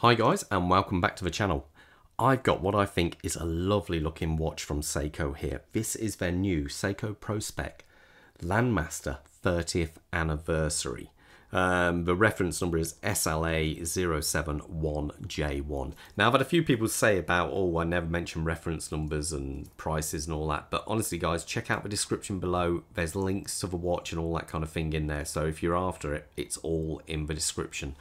Hi guys and welcome back to the channel. I've got what I think is a lovely looking watch from Seiko here. This is their new Seiko Prospex Landmaster 30th anniversary. Um, the reference number is SLA071J1. Now, I've had a few people say about, oh, I never mention reference numbers and prices and all that. But honestly, guys, check out the description below. There's links to the watch and all that kind of thing in there. So if you're after it, it's all in the description.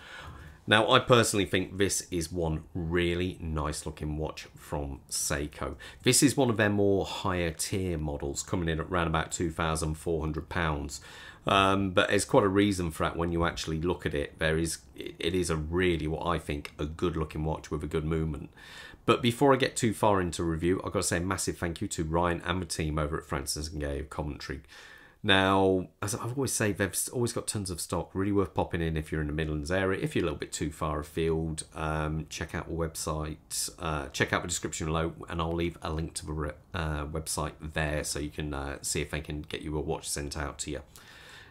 Now, I personally think this is one really nice looking watch from Seiko. This is one of their more higher tier models, coming in at around about £2,400. Um, but there's quite a reason for that when you actually look at it. There is, it is a really, what I think, a good looking watch with a good movement. But before I get too far into review, I've got to say a massive thank you to Ryan and the team over at Francis and Gaye of Coventry. Now, as I've always say, they've always got tons of stock. Really worth popping in if you're in the Midlands area. If you're a little bit too far afield, um, check out the website. Uh, check out the description below, and I'll leave a link to the uh, website there so you can uh, see if they can get you a watch sent out to you.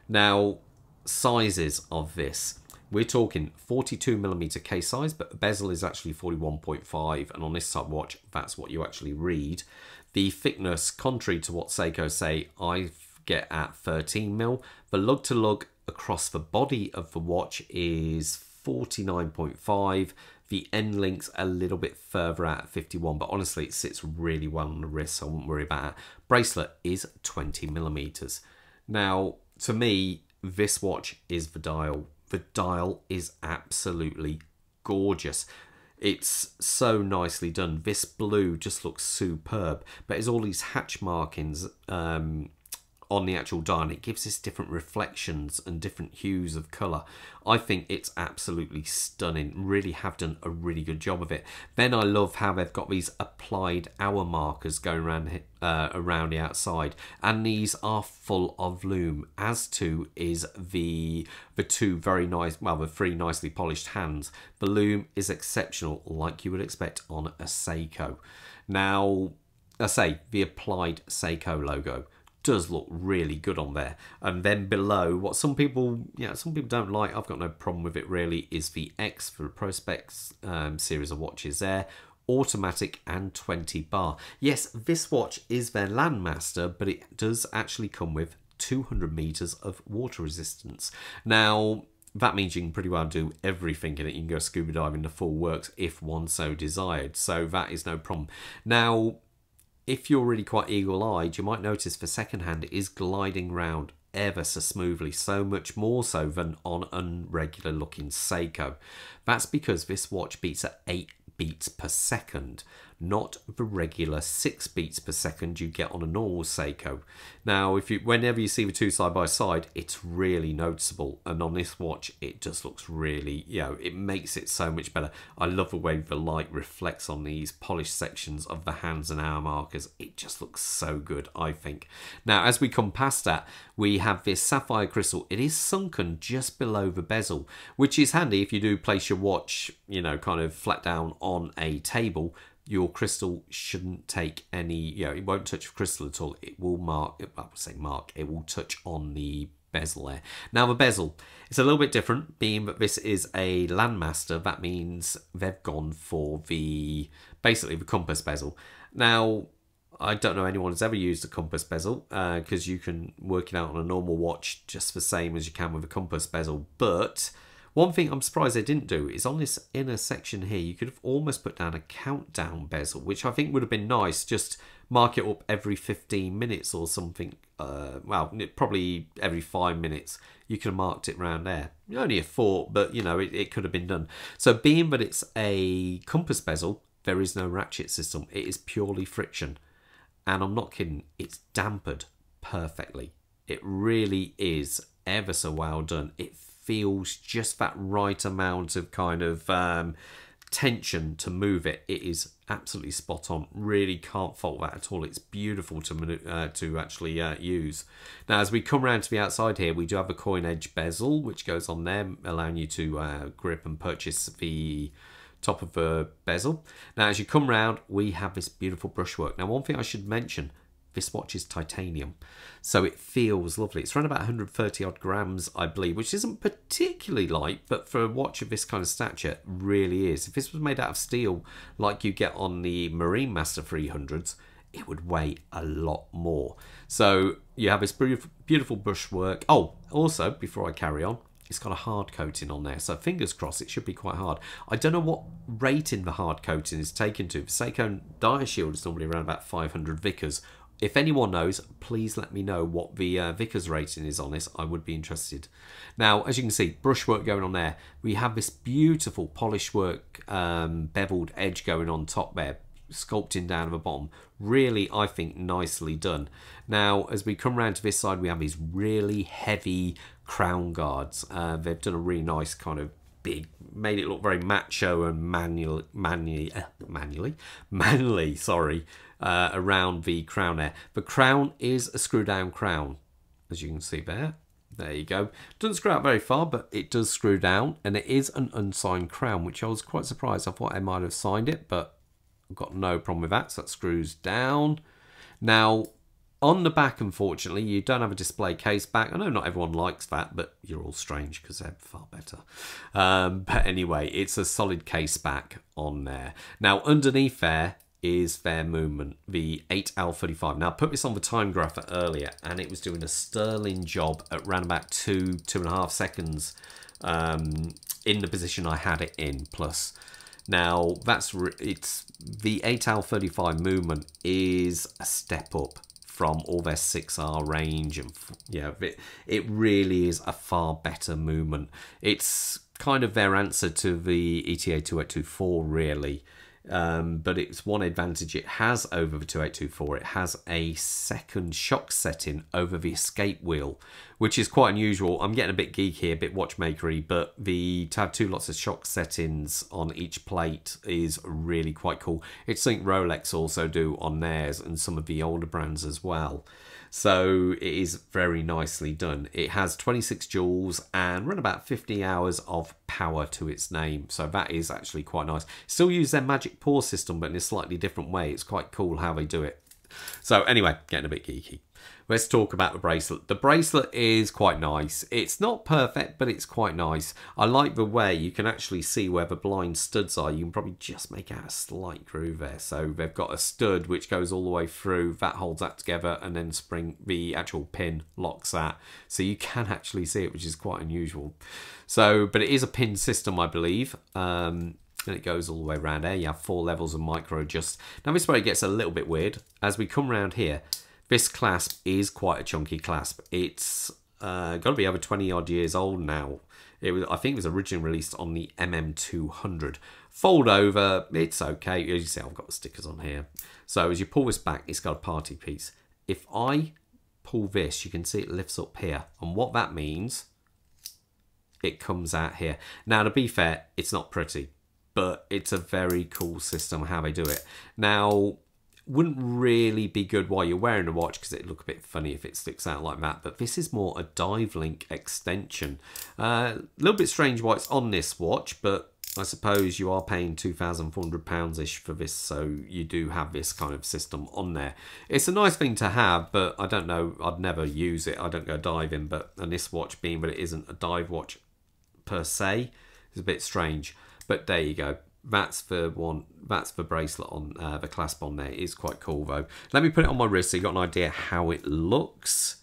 Now, sizes of this. We're talking 42 millimeter case size, but the bezel is actually 41.5, and on this type watch, that's what you actually read. The thickness, contrary to what Seiko say, I get at 13 mil. The lug to lug across the body of the watch is 49.5. The end link's a little bit further out at 51, but honestly, it sits really well on the wrist, so I won't worry about it. Bracelet is 20 millimeters. Now, to me, this watch is the dial. The dial is absolutely gorgeous. It's so nicely done. This blue just looks superb, but it's all these hatch markings um, on the actual dial it gives us different reflections and different hues of colour. I think it's absolutely stunning. Really have done a really good job of it. Then I love how they've got these applied hour markers going around uh, around the outside and these are full of lume as too is the the two very nice well the three nicely polished hands. The lume is exceptional like you would expect on a Seiko. Now I say the applied Seiko logo does look really good on there. And then below, what some people, yeah, some people don't like, I've got no problem with it really, is the X for the Prospex um, series of watches there. Automatic and 20 bar. Yes, this watch is their Landmaster, but it does actually come with 200 meters of water resistance. Now, that means you can pretty well do everything in it. You can go scuba diving the full works if one so desired. So that is no problem. Now, if you're really quite eagle-eyed, you might notice the second hand is gliding round ever so smoothly, so much more so than on unregular looking Seiko. That's because this watch beats at 8 beats per second not the regular six beats per second you get on a normal Seiko. Now, if you whenever you see the two side by side, it's really noticeable, and on this watch, it just looks really, you know, it makes it so much better. I love the way the light reflects on these polished sections of the hands and hour markers. It just looks so good, I think. Now, as we come past that, we have this sapphire crystal. It is sunken just below the bezel, which is handy if you do place your watch, you know, kind of flat down on a table your crystal shouldn't take any, you know, it won't touch crystal at all. It will mark, I would say mark, it will touch on the bezel there. Now the bezel, it's a little bit different, being that this is a Landmaster, that means they've gone for the, basically the compass bezel. Now, I don't know anyone has ever used a compass bezel because uh, you can work it out on a normal watch just the same as you can with a compass bezel, but one thing I'm surprised they didn't do is on this inner section here, you could have almost put down a countdown bezel, which I think would have been nice. Just mark it up every 15 minutes or something. Uh, well, probably every five minutes. You could have marked it around there. Only a thought, but you know, it, it could have been done. So being that it's a compass bezel, there is no ratchet system. It is purely friction. And I'm not kidding, it's dampered perfectly. It really is ever so well done. It feels just that right amount of kind of um, tension to move it. It is absolutely spot on. Really can't fault that at all. It's beautiful to uh, to actually uh, use. Now, as we come around to the outside here, we do have a coin edge bezel, which goes on there, allowing you to uh, grip and purchase the top of the bezel. Now, as you come round, we have this beautiful brushwork. Now, one thing I should mention, this watch is titanium. So it feels lovely. It's around about 130 odd grams, I believe, which isn't particularly light, but for a watch of this kind of stature, really is. If this was made out of steel, like you get on the Marine Master 300s, it would weigh a lot more. So you have this beautiful brushwork. Oh, also, before I carry on, it's got a hard coating on there. So fingers crossed, it should be quite hard. I don't know what rating the hard coating is taken to. The Seiko Diashield is normally around about 500 Vickers. If anyone knows, please let me know what the uh, Vickers rating is on this. I would be interested. Now, as you can see, brushwork going on there. We have this beautiful polish work, um, beveled edge going on top there sculpting down at the bottom. Really, I think, nicely done. Now, as we come around to this side, we have these really heavy crown guards. Uh, they've done a really nice kind of big, made it look very macho and manual, manually, uh, manually, manly, sorry, uh, around the crown there. The crown is a screw down crown, as you can see there. There you go. Doesn't screw out very far, but it does screw down, and it is an unsigned crown, which I was quite surprised. I thought I might have signed it, but I've got no problem with that. So that screws down. Now, on the back, unfortunately, you don't have a display case back. I know not everyone likes that, but you're all strange because they're far better. Um, but anyway, it's a solid case back on there. Now, underneath there is their movement, the 8L35. Now, I put this on the time grapher earlier, and it was doing a sterling job at around about two, two and a half seconds um, in the position I had it in, plus now, that's it's the 8L35 movement is a step up from all their 6R range and yeah, it, it really is a far better movement. It's kind of their answer to the ETA 2824 really. Um, but it's one advantage it has over the 2824. It has a second shock setting over the escape wheel, which is quite unusual. I'm getting a bit geeky, a bit watchmakery, but the to have two lots of shock settings on each plate is really quite cool. It's something Rolex also do on theirs and some of the older brands as well. So it is very nicely done. It has 26 jewels and run about 50 hours of power to its name. So that is actually quite nice. Still use their magic paw system, but in a slightly different way. It's quite cool how they do it. So anyway, getting a bit geeky let's talk about the bracelet. The bracelet is quite nice. It's not perfect, but it's quite nice. I like the way you can actually see where the blind studs are. You can probably just make out a slight groove there. So they've got a stud which goes all the way through, that holds that together, and then spring the actual pin locks that. So you can actually see it, which is quite unusual. So, but it is a pin system, I believe. Um, and it goes all the way around there. You have four levels of micro adjust. Now this is where it gets a little bit weird. As we come around here, this clasp is quite a chunky clasp. It's uh, got to be over 20 odd years old now. It was, I think it was originally released on the MM200. Fold over, it's okay. As you see, I've got the stickers on here. So as you pull this back, it's got a party piece. If I pull this, you can see it lifts up here. And what that means, it comes out here. Now, to be fair, it's not pretty, but it's a very cool system how they do it. Now, wouldn't really be good while you're wearing a watch because it'd look a bit funny if it sticks out like that. But this is more a dive link extension. A uh, little bit strange why it's on this watch, but I suppose you are paying £2,400-ish for this, so you do have this kind of system on there. It's a nice thing to have, but I don't know, I'd never use it. I don't go diving, but and this watch being, but it isn't a dive watch per se, is a bit strange. But there you go that's the one that's the bracelet on uh, the clasp on there. It is quite cool though. Let me put it on my wrist so you got an idea how it looks.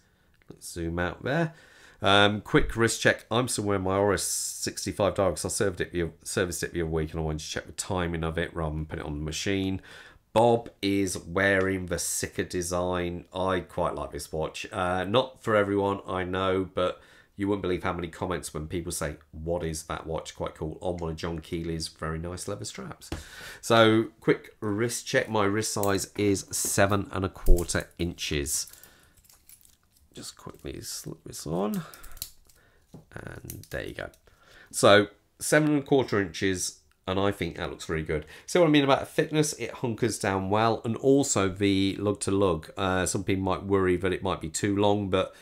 Let's zoom out there. Um, quick wrist check. I'm still wearing my Oris 65 dial because i served it serviced it the other week and i wanted to check the timing of it rather than put it on the machine. Bob is wearing the Sika design. I quite like this watch. Uh, not for everyone, I know, but you wouldn't believe how many comments when people say, What is that watch? Quite cool. On one of John Keely's very nice leather straps. So, quick wrist check. My wrist size is seven and a quarter inches. Just quickly slip this on. And there you go. So, seven and a quarter inches and I think that looks very good. See what I mean about thickness? It hunkers down well, and also the lug to lug. Uh, some people might worry that it might be too long, but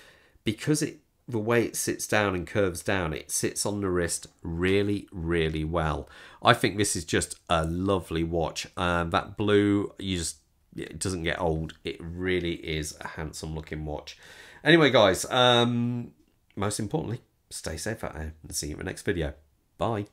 because it the way it sits down and curves down, it sits on the wrist really, really well. I think this is just a lovely watch. Um, that blue, you just it doesn't get old. It really is a handsome looking watch. Anyway, guys, um, most importantly, stay safe out there and see you in the next video. Bye.